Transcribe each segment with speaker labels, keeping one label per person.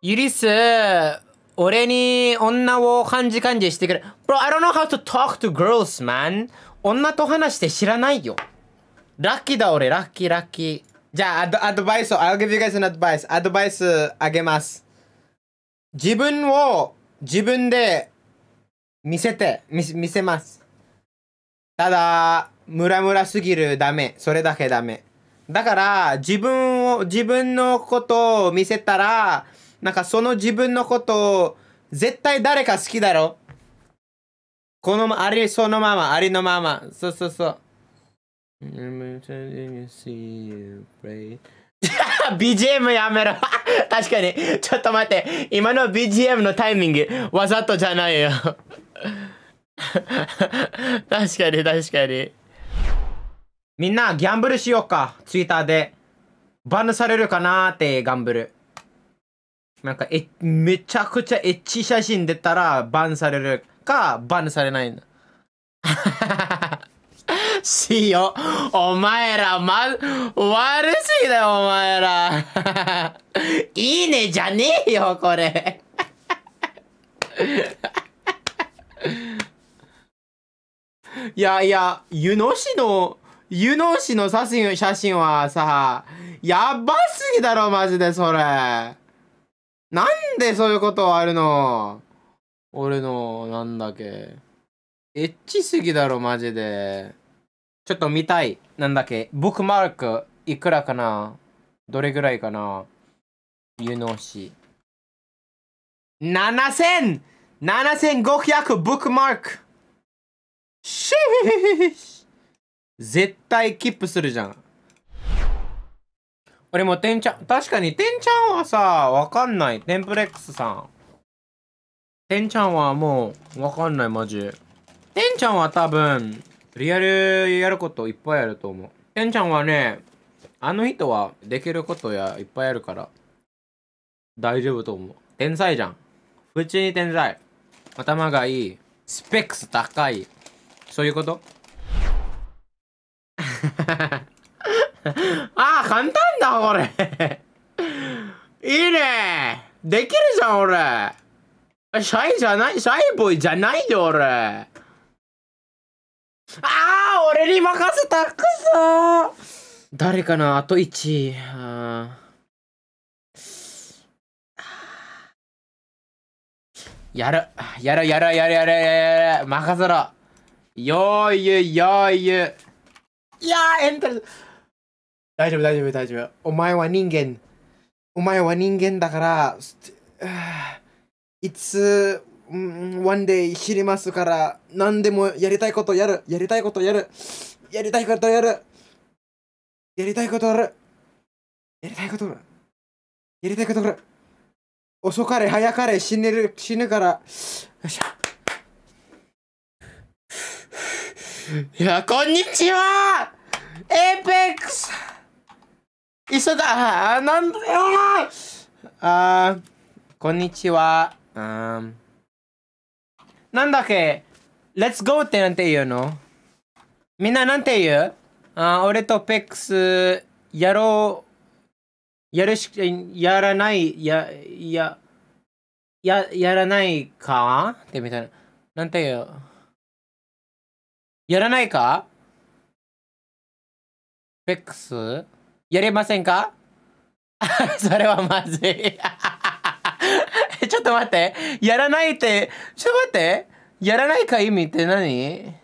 Speaker 1: ユリス、俺に女を感じ感じしてくれ。Bro, I don't know how to talk to girls, man. 女と話して知らないよ。ラッキーだ俺、ラッキーラッキー。じゃあ、アドアドバイスを、I'll give you guys an advice. アドバイスあげます。自分を自分で見せて、見見せます。ただ、ムラムラすぎるダメ。それだけダメ。だから、自分を、自分のことを見せたら、なんかその自分のことを、絶対誰か好きだろ？このま、ありそのまま、ありのまま。そうそうそう。BGM やめろ。確かに。ちょっと待って。今の BGM のタイミングわざとじゃないよ。確かに確かに。みんなギャンブルしようか。ツイッターで。バンされるかなーってギャンブル。なんかえめちゃくちゃエッチ写真出たらバンされるかバンされないんだ しよお前らま悪すぎだよお前ら。いいねじゃねえよこれ。いやいや湯野市の湯野市の写真写真はさやばすぎだろマジでそれ。なんでそういうことあるの？俺のなんだっけ。エッチすぎだろマジで。ちょっと見たい。なんだっけ。ブックマークいくらかな？どれぐらいかな？湯野市7000 7500ブックマーク。シー絶対キープするじゃん。俺もてんちゃん確かにてんちゃんはさわかんない。テンプレックスさん。てんちゃんはもうわかんないマジ。てんちゃんは多分リアルやることいっぱいあると思う。てんちゃんはねあの人はできることやいっぱいあるから大丈夫と思う。天才じゃん。普通に天才。頭がいい。スペックス高い。そういうこと？あ 簡単だこれ。いいね。できるじゃん俺。シャイじゃないシャイボーイじゃないよ俺。ああ俺に任せたくそ誰かなあと1あやる。やるやるやるやるやる任せろ。よーゆよーゆい。やーエンタル大丈夫大丈夫大丈夫。お前は人間。お前は人間だから いつ、うん、one day 知りますから何でもやりたいことやる。やりたいことやる。やりたいことやる。やりたいことやる。やりたいことやる。やりたいことやる。遅かれ早かれ死ねる死ぬから。よっしゃいやこんにちは。エーペックス。磯田あなんだよ。あーこんにちは。あーなんだっけ ?Let's go ってなんて言うの？みんななんて言う？あ俺とペックスやろうやるしやらないややややらないか？ってみたいな。なんて言う？やらないか？ペックス？やれませんか？それはまずい。ちょっと待って。やらないってちょっと待って。やらないか意味って何？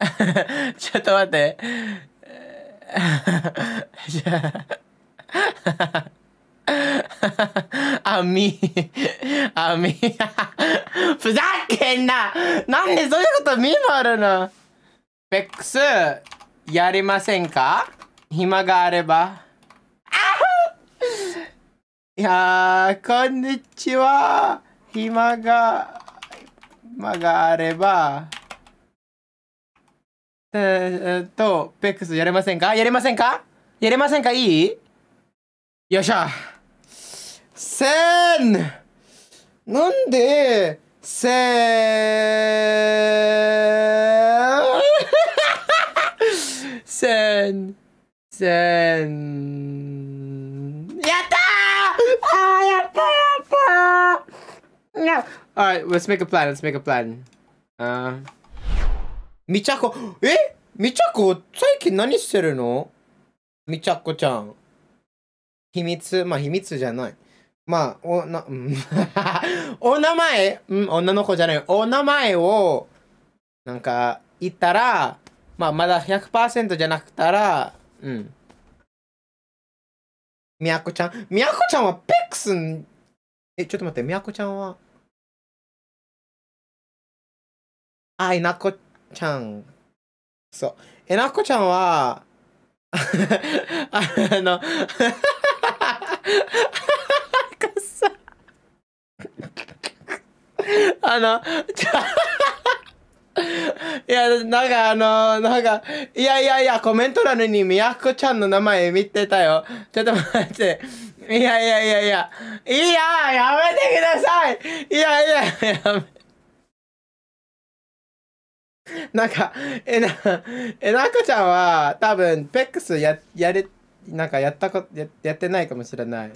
Speaker 1: ちょっと待って。じゃああみあみ。ふざけんな。なんでそういうこと見もあるの。ペックスやりませんか？暇があれば。いやこんにちは。暇が暇があれば。えー、っとペックスやれませんか？やれませんか？やれませんか？いい？よっしゃ。せん。なんでせん。せん。せんやったーあー now. Alright, let's make a plan. Let's make a plan. Uh, みちゃこ、え？みちゃこ、最近何してるの？みちゃこちゃん。秘密、まあ秘密じゃない。まあ、おな、うん お名前、うん、女の子じゃない。お名前を、なんか、言ったら、まあまだ100%じゃなくたら、うん。みやこちゃん？みやこちゃんはペックスん、え、ちょっと待って、みやこちゃんは、あ、えなこちゃん。そう。えなこちゃんは、あの、あの、いや、なんかあの、なんか、いやいやいや、コメント欄にみやこちゃんの名前見てたよ。ちょっと待って。いやいやいやいや。いや、やめてくださいいやいや、やめ。なんか、えな、えなこちゃんは多分、ペックスや、やれ、なんかやったこと、ややってないかもしれない。